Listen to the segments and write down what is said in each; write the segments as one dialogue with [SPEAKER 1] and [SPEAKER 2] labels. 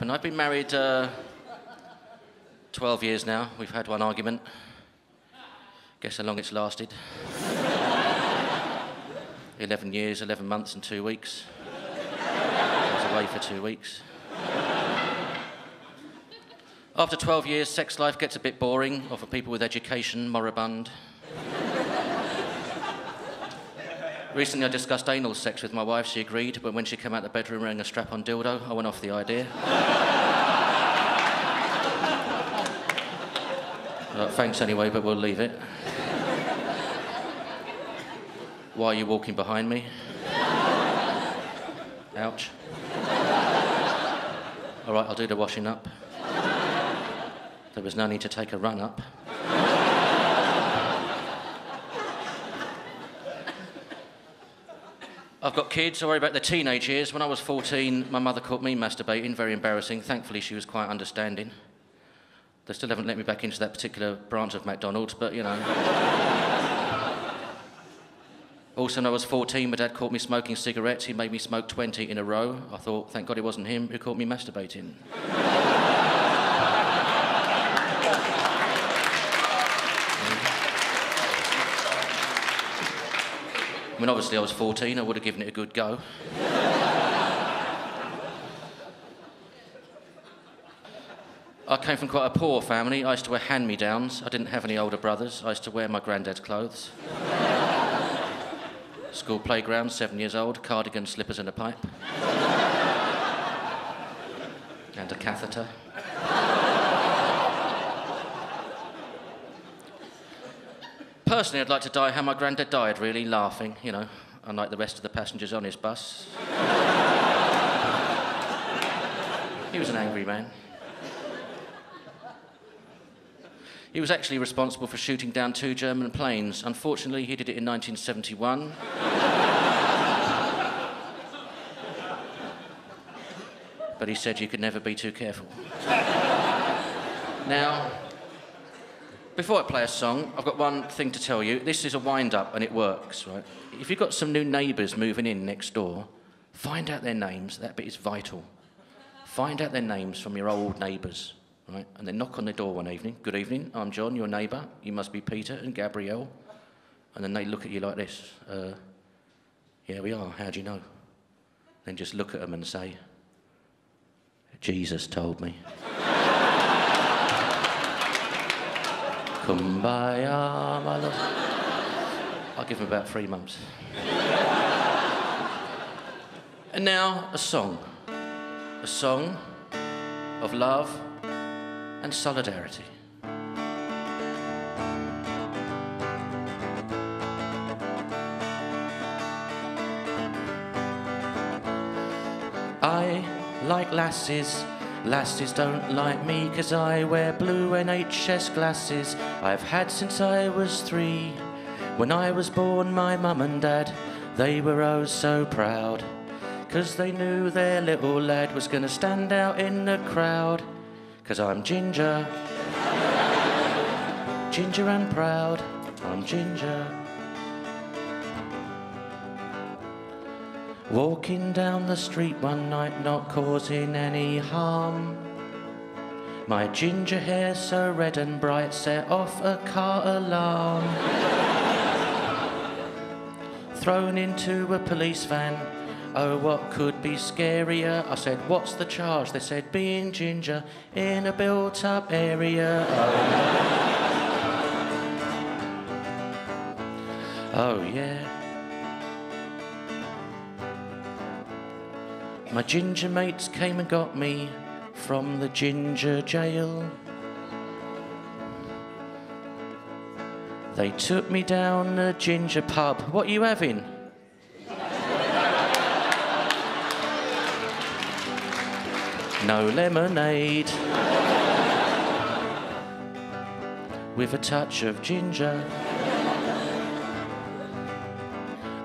[SPEAKER 1] And I've been married uh, 12 years now. We've had one argument. Guess how long it's lasted. 11 years, 11 months, and two weeks. I was away for two weeks. After 12 years, sex life gets a bit boring, or for people with education, moribund. Recently, I discussed anal sex with my wife. She agreed, but when she came out of the bedroom wearing a strap on dildo, I went off the idea. uh, thanks anyway, but we'll leave it. Why are you walking behind me? Ouch. All right, I'll do the washing up. There was no need to take a run up. I've got kids, I worry about their teenage years. When I was 14, my mother caught me masturbating, very embarrassing. Thankfully, she was quite understanding. They still haven't let me back into that particular branch of McDonald's, but you know. also, when I was 14, my dad caught me smoking cigarettes. He made me smoke 20 in a row. I thought, thank God it wasn't him who caught me masturbating. I mean, obviously, I was 14, I would have given it a good go. I came from quite a poor family. I used to wear hand me downs. I didn't have any older brothers. I used to wear my granddad's clothes. School playground, seven years old, cardigan, slippers, and a pipe. and a catheter. Personally, I'd like to die how my granddad died, really, laughing, you know, unlike the rest of the passengers on his bus. he was an angry man. He was actually responsible for shooting down two German planes. Unfortunately, he did it in 1971. but he said you could never be too careful. now, before I play a song, I've got one thing to tell you. This is a wind up and it works, right? If you've got some new neighbours moving in next door, find out their names. That bit is vital. Find out their names from your old neighbours, right? And then knock on their door one evening. Good evening, I'm John, your neighbour. You must be Peter and Gabrielle. And then they look at you like this. Uh, yeah, we are. How do you know? Then just look at them and say, Jesus told me. Kumbaya, my love. I'll give him about three months. and now, a song. A song of love and solidarity. I like lasses Lasses don't like me cause I wear blue NHS glasses I've had since I was three. When I was born, my mum and dad, they were oh so proud. Cause they knew their little lad was gonna stand out in the crowd. Cause I'm ginger. ginger and proud, I'm ginger. Walking down the street one night, not causing any harm. My ginger hair so red and bright set off a car alarm. Thrown into a police van. Oh, what could be scarier? I said, What's the charge? They said, Being ginger in a built up area. Oh, oh yeah. My ginger mates came and got me from the ginger jail. They took me down a ginger pub. What are you having? no lemonade. With a touch of ginger.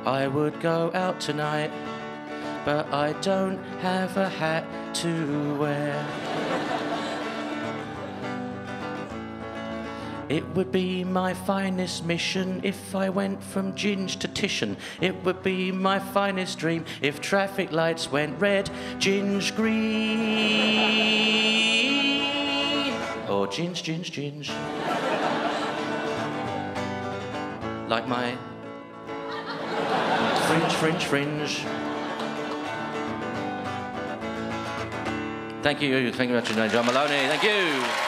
[SPEAKER 1] I would go out tonight but I don't have a hat to wear. It would be my finest mission if I went from Ginge to Titian. It would be my finest dream if traffic lights went red, Ginge green. or ginge, ginge, ginge. like my fringe, fringe, fringe. Thank you. Thank you very much, Moloney. Thank you.